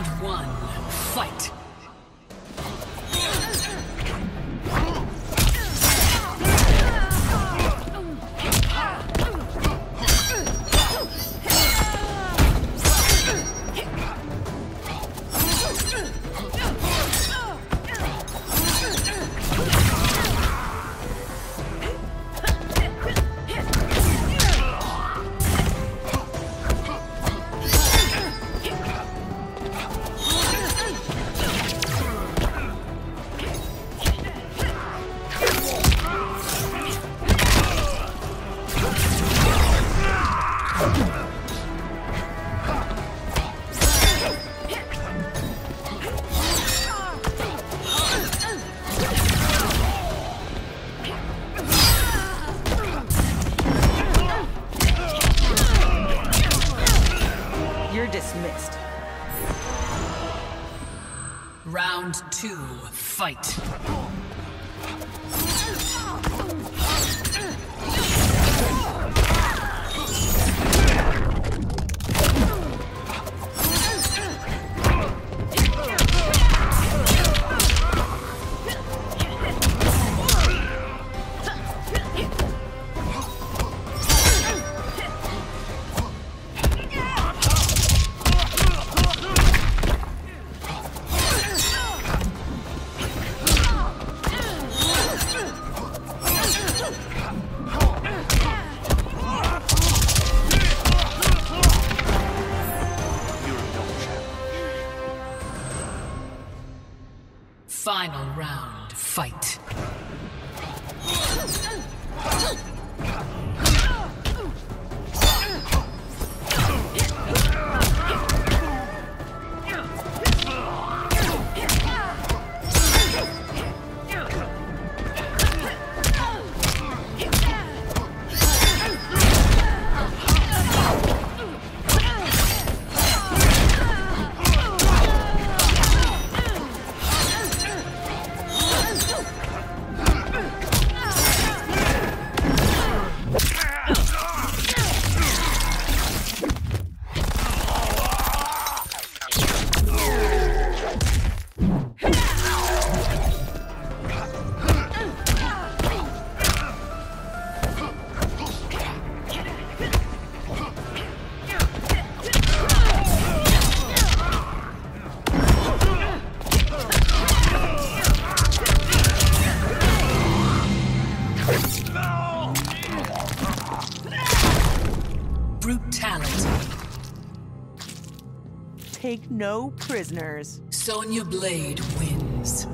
Round one, fight. Dismissed. Round two, fight. Final round, fight. Brutality. Take no prisoners. Sonya Blade wins.